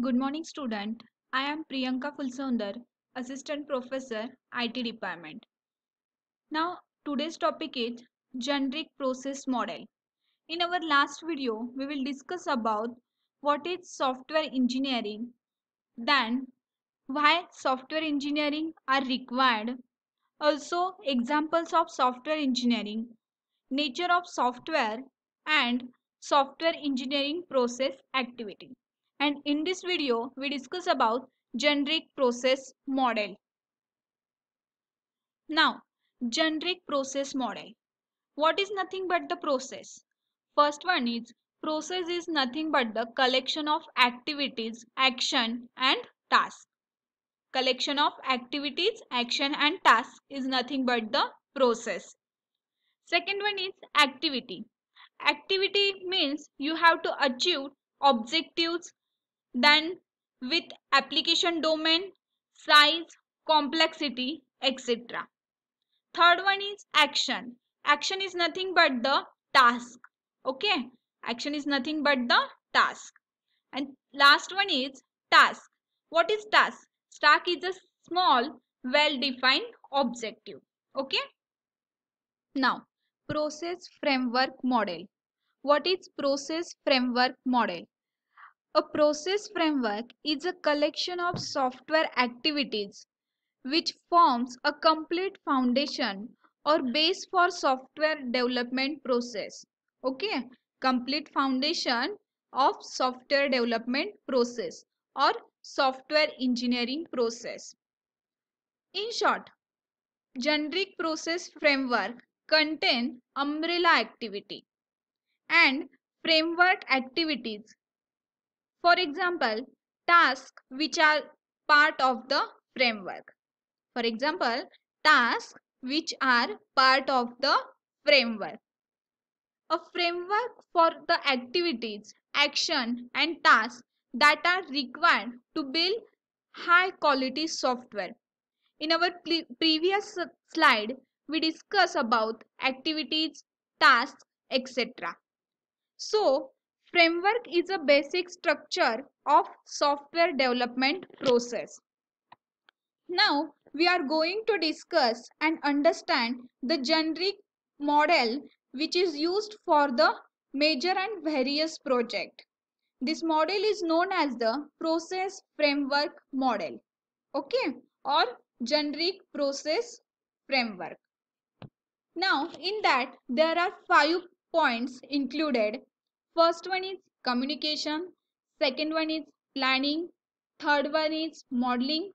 Good morning, student. I am Priyanka Fulsoundar, Assistant Professor, IT Department. Now, today's topic is Generic Process Model. In our last video, we will discuss about what is software engineering, then why software engineering are required, also examples of software engineering, nature of software, and software engineering process activity and in this video we discuss about generic process model. Now generic process model. What is nothing but the process? First one is process is nothing but the collection of activities action and task. Collection of activities action and task is nothing but the process. Second one is activity. Activity means you have to achieve objectives then with application domain, size, complexity, etc. Third one is action. Action is nothing but the task. Okay. Action is nothing but the task. And last one is task. What is task? Task is a small, well-defined objective. Okay. Now, process framework model. What is process framework model? A process framework is a collection of software activities which forms a complete foundation or base for software development process. Okay, complete foundation of software development process or software engineering process. In short, generic process framework contain umbrella activity and framework activities for example, tasks which are part of the framework. For example, tasks which are part of the framework. A framework for the activities, action and tasks that are required to build high quality software. In our previous slide, we discussed about activities, tasks, etc. So, Framework is a basic structure of software development process. Now we are going to discuss and understand the generic model which is used for the major and various project. This model is known as the process framework model. Okay or generic process framework. Now in that there are five points included First one is communication, second one is planning, third one is modeling,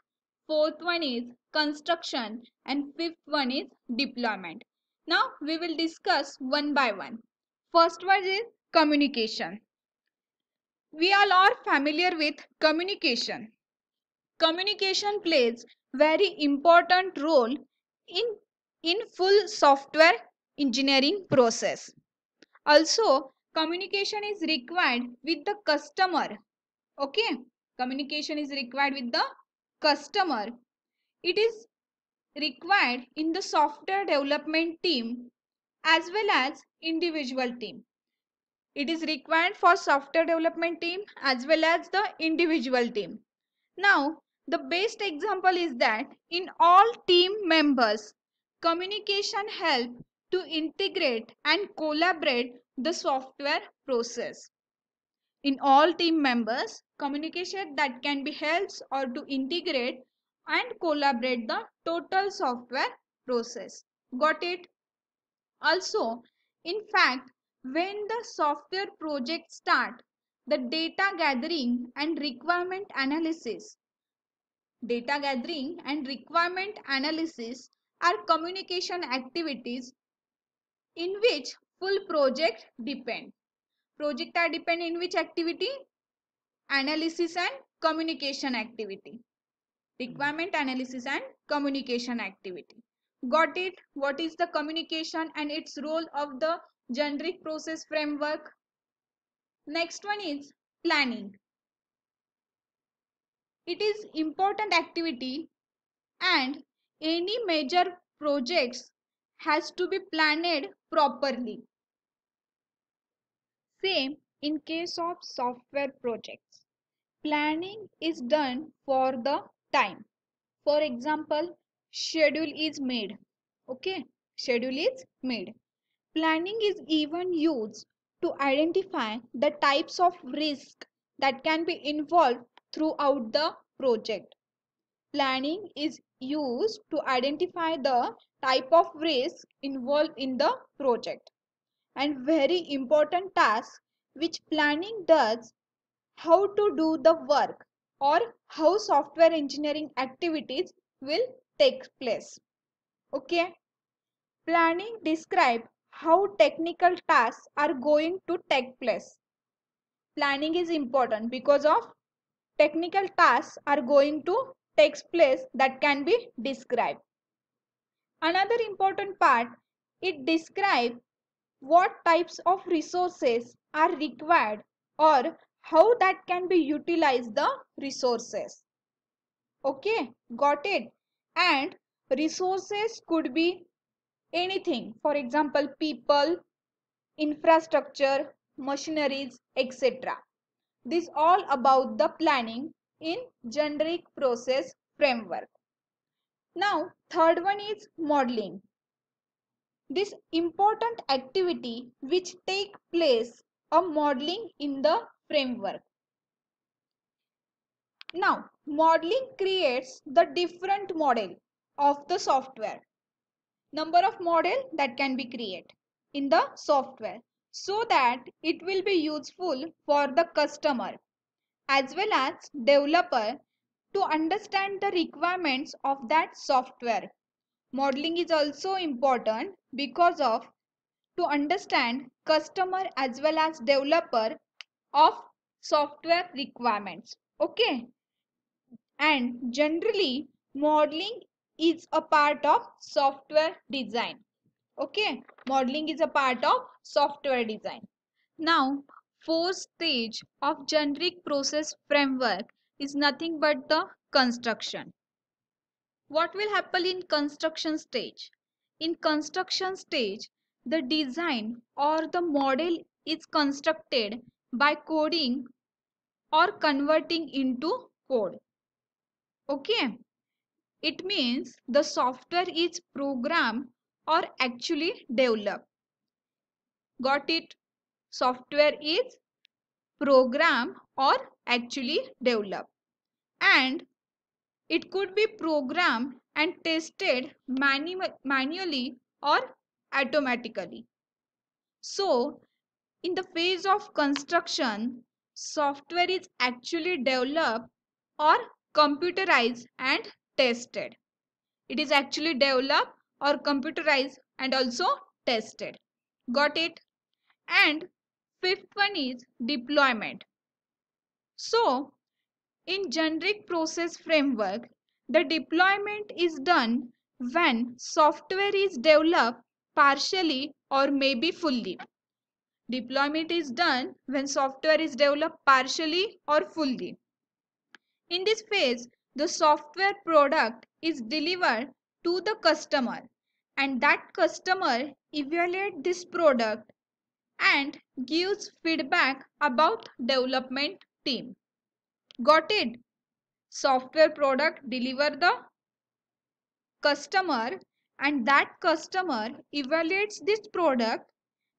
fourth one is construction and fifth one is deployment. Now we will discuss one by one. First one is communication. We all are familiar with communication. Communication plays very important role in, in full software engineering process. Also, communication is required with the customer. Okay? Communication is required with the customer. It is required in the software development team as well as individual team. It is required for software development team as well as the individual team. Now the best example is that in all team members communication help to integrate and collaborate the software process. In all team members, communication that can be helps or to integrate and collaborate the total software process. Got it? Also, in fact, when the software project start, the data gathering and requirement analysis data gathering and requirement analysis are communication activities in which full project depend. Project are depend in which activity? Analysis and communication activity. Requirement analysis and communication activity. Got it? What is the communication and its role of the generic process framework? Next one is planning. It is important activity and any major projects has to be planned properly. Same in case of software projects. planning is done for the time. For example schedule is made. Okay? Schedule is made. Planning is even used to identify the types of risk that can be involved throughout the project. Planning is used to identify the type of risk involved in the project. And very important task which planning does how to do the work or how software engineering activities will take place. Okay? Planning describe how technical tasks are going to take place. Planning is important because of technical tasks are going to take place that can be described. Another important part it describes what types of resources are required or how that can be utilized the resources. Okay got it? And resources could be anything. For example people infrastructure machineries etc this all about the planning in generic process framework. Now third one is modeling. This important activity which take place a modeling in the framework. Now modeling creates the different model of the software. Number of model that can be created in the software so that it will be useful for the customer as well as developer to understand the requirements of that software. Modeling is also important because of to understand customer as well as developer of software requirements. Okay? And generally modeling is a part of software design. Okay? Modeling is a part of software design. Now fourth stage of generic process framework is nothing but the construction what will happen in construction stage in construction stage the design or the model is constructed by coding or converting into code okay it means the software is programmed or actually developed. Got it? Software is programmed or actually developed. And it could be programmed and tested manu manually or automatically. So, in the phase of construction, software is actually developed or computerized and tested. It is actually developed or computerized and also tested. Got it? And fifth one is deployment. So, in generic process framework, the deployment is done when software is developed partially or maybe fully. Deployment is done when software is developed partially or fully. In this phase, the software product is delivered to the customer and that customer evaluate this product and gives feedback about development team. Got it? Software product deliver the customer and that customer evaluates this product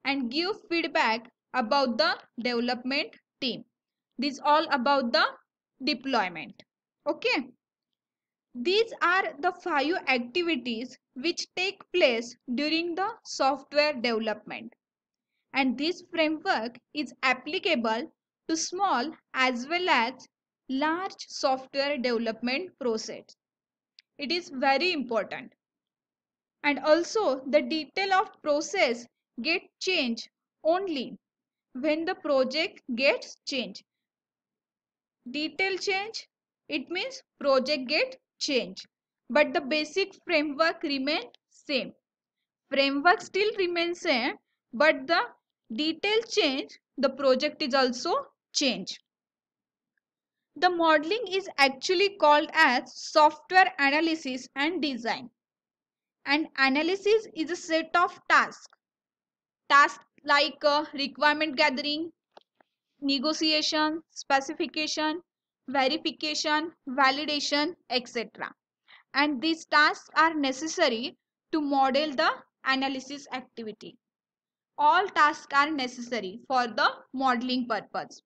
and give feedback about the development team. This all about the deployment okay these are the five activities which take place during the software development and this framework is applicable to small as well as large software development process. It is very important. And also the detail of process get changed only when the project gets changed. Detail change it means project get change but the basic framework remain same. Framework still remains same but the detail change the project is also change the modeling is actually called as software analysis and design and analysis is a set of tasks tasks like uh, requirement gathering negotiation, specification, verification, validation, etc. And these tasks are necessary to model the analysis activity. All tasks are necessary for the modeling purpose.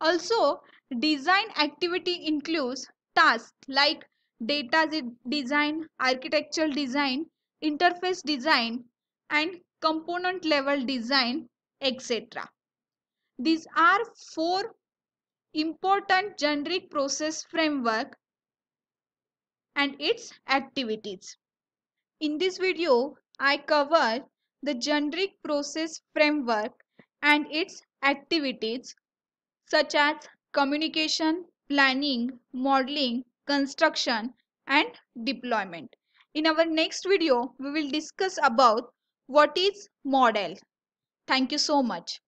Also, design activity includes tasks like data design, architectural design, interface design, and component level design, etc. These are four important generic process framework and its activities. In this video, I cover the generic process framework and its activities such as communication, planning, modeling, construction and deployment. In our next video, we will discuss about what is model. Thank you so much.